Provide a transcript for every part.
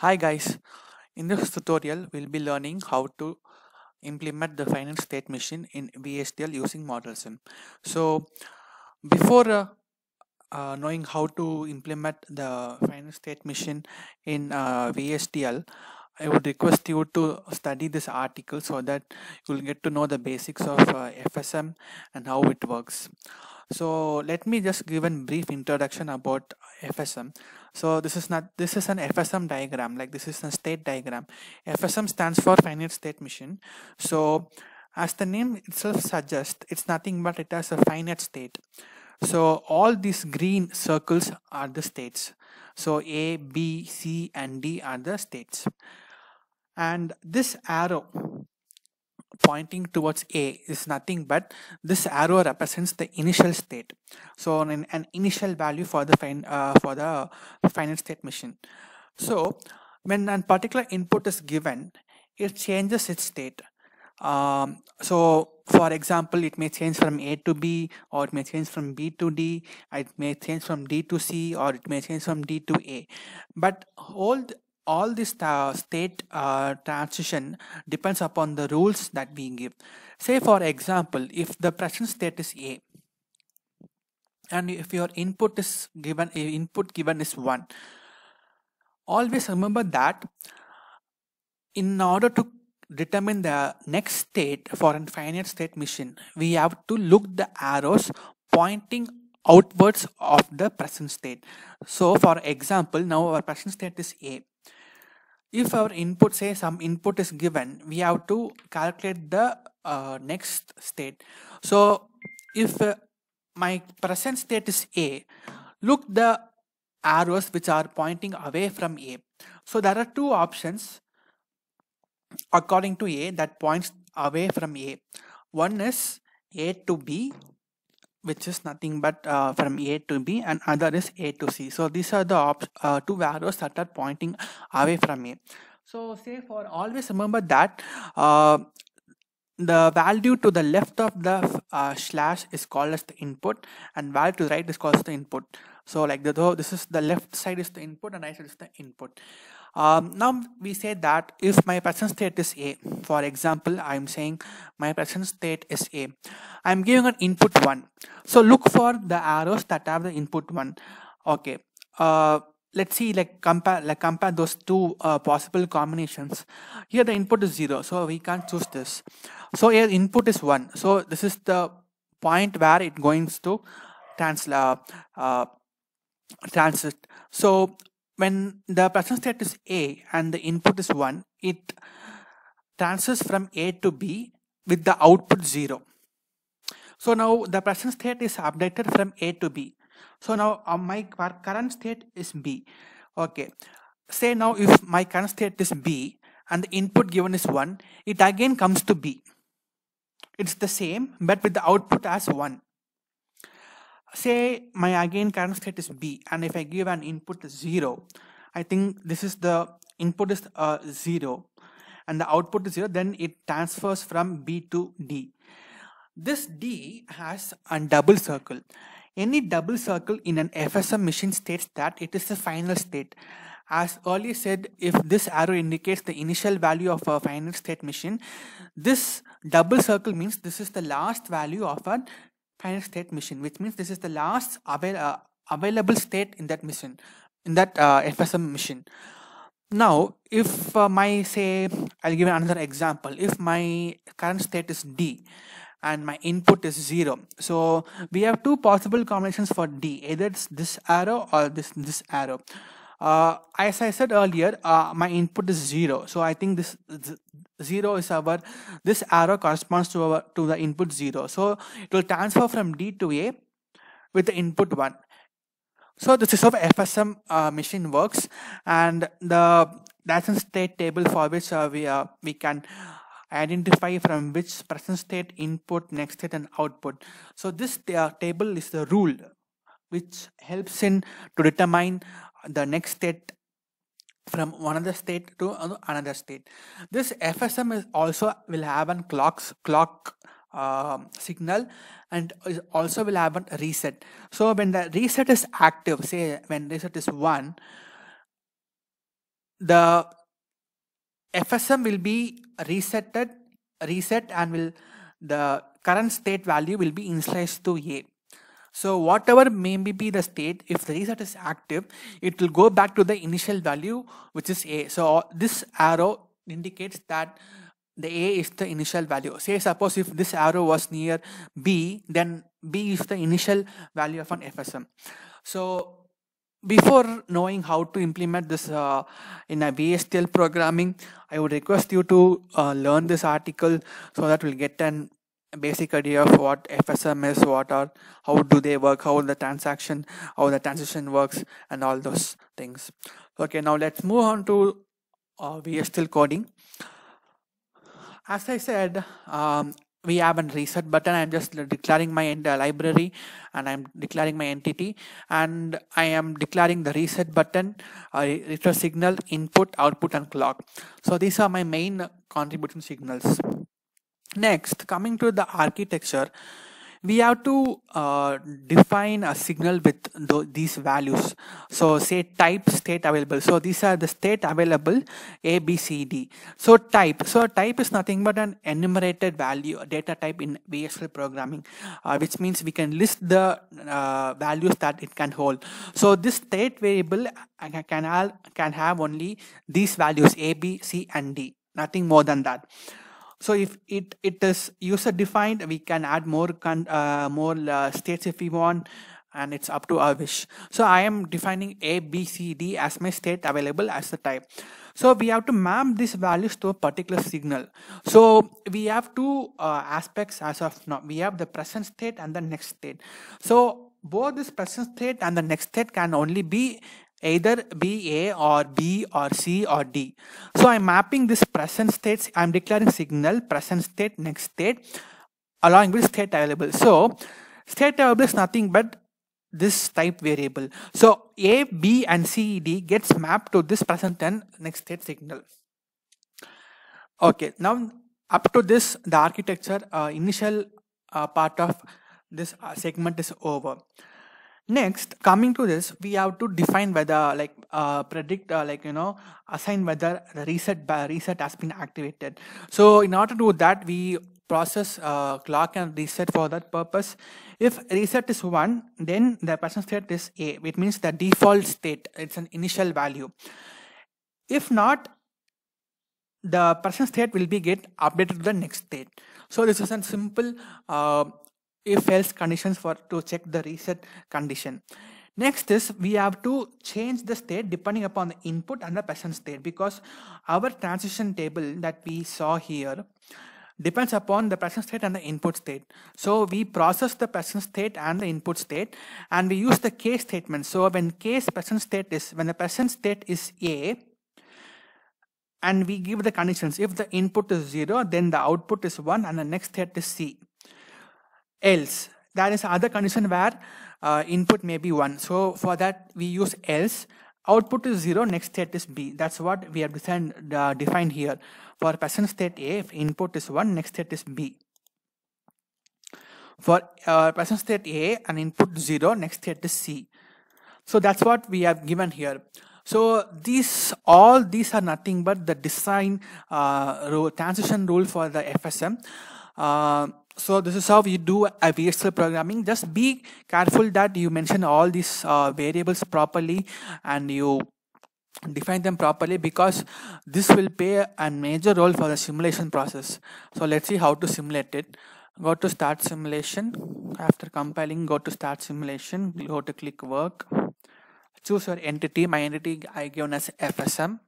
Hi guys, in this tutorial we'll be learning how to implement the final state machine in VHDL using ModelSim. So before uh, uh, knowing how to implement the final state machine in uh, VHDL, I would request you to study this article so that you'll get to know the basics of uh, FSM and how it works. So let me just give a brief introduction about FSM. So this is not this is an FSM diagram like this is a state diagram. FSM stands for finite state machine. So as the name itself suggests, it's nothing but it has a finite state. So all these green circles are the states. So A, B, C, and D are the states. And this arrow pointing towards A is nothing but this arrow represents the initial state. So an, an initial value for the fin uh, for the finite state machine. So when a particular input is given, it changes its state. Um, so for example, it may change from A to B, or it may change from B to D, it may change from D to C, or it may change from D to A. But all all this state uh, transition depends upon the rules that we give. Say for example, if the present state is A, and if your input is given, input given is 1, always remember that in order to determine the next state for a finite state machine, we have to look the arrows pointing outwards of the present state. So for example, now our present state is A if our input say some input is given we have to calculate the uh, next state. So if uh, my present state is a look the arrows which are pointing away from a. So there are two options according to a that points away from a. One is a to b which is nothing but uh, from A to B and other is A to C. So these are the op uh, two arrows that are pointing away from A. So say for always remember that uh, the value to the left of the uh, slash is called as the input and value to the right is called as the input. So like the this is the left side is the input and right side is the input. Um, now we say that if my present state is A, for example, I'm saying my present state is A. I'm giving an input 1. So look for the arrows that have the input 1. Okay. Uh, let's see like compare like compare those two uh, possible combinations here the input is 0 so we can't choose this so here input is 1 so this is the point where it going to trans uh, uh, transit so when the present state is A and the input is 1, it transfers from A to B with the output 0. So now the present state is updated from A to B. So now uh, my current state is B. Okay. Say now if my current state is B and the input given is 1, it again comes to B. It's the same but with the output as 1 say my again current state is b and if i give an input 0 i think this is the input is uh, 0 and the output is 0 then it transfers from b to d. This d has a double circle. Any double circle in an fsm machine states that it is the final state. As earlier said if this arrow indicates the initial value of a final state machine this double circle means this is the last value of a final state machine, which means this is the last avail uh, available state in that mission, in that uh, FSM machine. Now, if uh, my say, I'll give another example. If my current state is D and my input is zero, so we have two possible combinations for D. Either it's this arrow or this this arrow. Uh, as I said earlier, uh, my input is zero. So I think this, 0 is our this arrow corresponds to our to the input 0 so it will transfer from d to a with the input 1 so this is how fsm uh, machine works. And the a state table for which uh, we uh, we can identify from which present state input next state and output. So this uh, table is the rule which helps in to determine the next state from one other state to another state. This FSM is also will have a clocks clock uh, signal and also will have a reset. So when the reset is active, say when reset is one, the FSM will be resetted, reset and will the current state value will be initialized to A. So whatever may be the state, if the reset is active, it will go back to the initial value, which is A. So this arrow indicates that the A is the initial value. Say suppose if this arrow was near B, then B is the initial value of an FSM. So before knowing how to implement this uh, in a VHDL programming, I would request you to uh, learn this article so that we'll get an basic idea of what FSM is, what are, how do they work, how the transaction, how the transition works, and all those things. Okay, now let's move on to uh, still coding. As I said, um, we have a reset button i'm just declaring my uh, library and i'm declaring my entity and i am declaring the reset button uh, return signal input output and clock so these are my main contribution signals next coming to the architecture we have to uh, define a signal with th these values. So say type state available. So these are the state available a b c d. So type. So type is nothing but an enumerated value data type in VHDL programming uh, which means we can list the uh, values that it can hold. So this state variable uh, can, can have only these values a b c and d. Nothing more than that so if it it is user defined we can add more uh, more uh, states if we want and it's up to our wish. So i am defining a b c d as my state available as the type. So we have to map these values to a particular signal. So we have two uh, aspects as of now. We have the present state and the next state. So both this present state and the next state can only be either be A or B or C or D. So I'm mapping this present states, I'm declaring signal, present state, next state, along with state available. So state available is nothing but this type variable. So A, B and C, D gets mapped to this present and next state signal. Okay, now up to this, the architecture uh, initial uh, part of this uh, segment is over. Next, coming to this, we have to define whether like uh, predict uh, like you know assign whether the reset reset has been activated. So in order to do that, we process uh, clock and reset for that purpose. If reset is one, then the present state is A, which means the default state. It's an initial value. If not, the present state will be get updated to the next state. So this is a simple uh, if else conditions for to check the reset condition next is we have to change the state depending upon the input and the present state because our transition table that we saw here depends upon the present state and the input state. So we process the present state and the input state and we use the case statement. So when case present state is, when the present state is A and we give the conditions, if the input is 0 then the output is 1 and the next state is C else. That is other condition where uh, input may be 1 so for that we use else. Output is 0 next state is b. That's what we have defined, uh, defined here. For present state a if input is 1 next state is b. For uh, present state a and input 0 next state is c. So that's what we have given here. So these all these are nothing but the design uh, rule, transition rule for the FSM. Uh, so this is how we do a VHDL programming. Just be careful that you mention all these uh, variables properly and you define them properly because this will play a major role for the simulation process. So let's see how to simulate it. Go to start simulation. After compiling, go to start simulation. Go to click work. Choose your entity. My entity I given as FSM.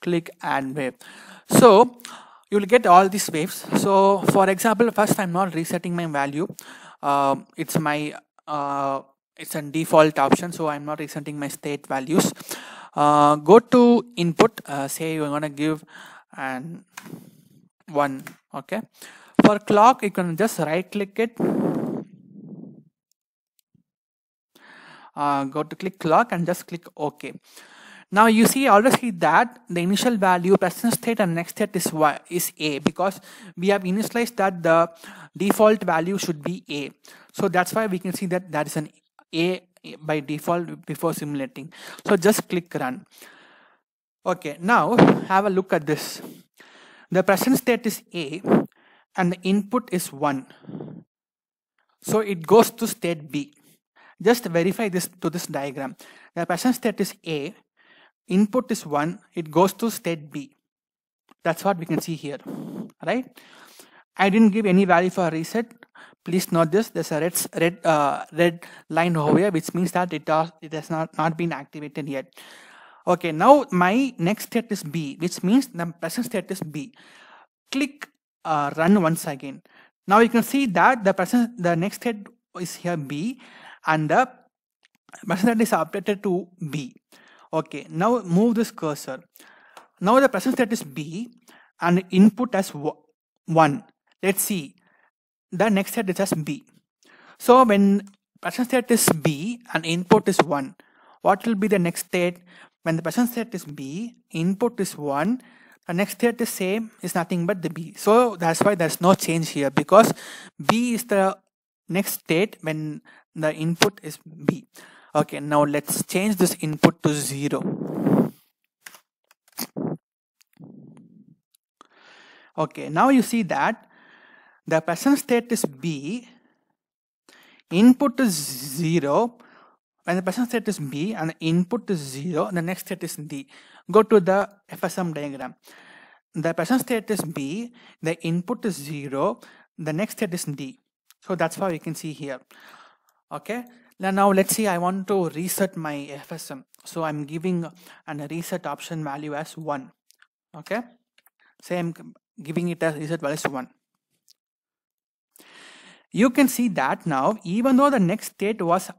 Click add wave. So you will get all these waves. So for example first i'm not resetting my value. Uh, it's my uh, it's a default option so i'm not resetting my state values. Uh, go to input uh, say you're to give and one okay? For clock you can just right click it. Uh, go to click clock and just click ok now you see already that the initial value present state and next state is y is a because we have initialized that the default value should be a. So that's why we can see that that is an a by default before simulating. So just click run. Okay now have a look at this. The present state is a and the input is 1 so it goes to state b. Just verify this to this diagram. The present state is a input is 1 it goes to state b. That's what we can see here right? I didn't give any value for reset. Please note this there's a red red uh, red line over here which means that it, has it has not not been activated yet. Okay now my next state is b which means the present state is b. Click uh, run once again. Now you can see that the present the next state is here b and the present state is updated to b okay now move this cursor. Now the present state is b and input as 1 let's see. The next state is as b. So when present state is b and input is 1 what will be the next state? When the present state is b input is 1 the next state is same is nothing but the b. So that's why there's no change here because b is the next state when the input is b okay now let's change this input to 0 okay now you see that the present state is B, input is 0, when the present state is B and the input is 0, the next state is D. Go to the FSM diagram. The present state is B, the input is 0, the next state is D. So that's how you can see here. Okay. Now let's see, I want to reset my FSM. So I'm giving an reset option value as 1. Okay. Say I'm giving it as reset value as 1 you can see that now even though the next state was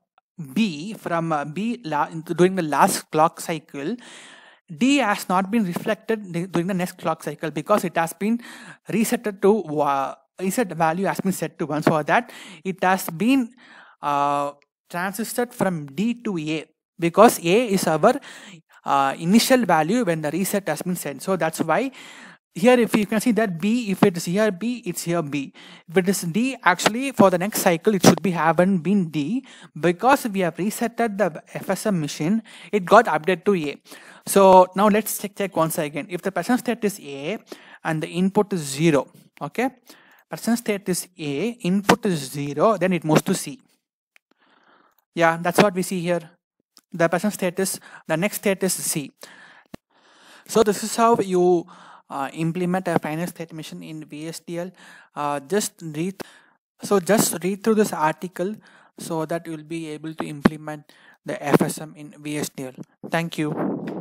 b from uh, b during the last clock cycle d has not been reflected during the next clock cycle because it has been reset to uh, reset value has been set to 1 so that it has been uh, transisted from d to a because a is our uh, initial value when the reset has been sent. so that's why here if you can see that b if it is here b it's here b. If it is d actually for the next cycle it should be haven't been d because we have resetted the fsm machine it got updated to a. So now let's check check once again. If the present state is a and the input is zero okay? Present state is a input is zero then it moves to c yeah that's what we see here the present state is the next state is c so this is how you uh, implement a final state machine in VHDL. Uh, just read, so just read through this article so that you will be able to implement the FSM in VHDL. Thank you.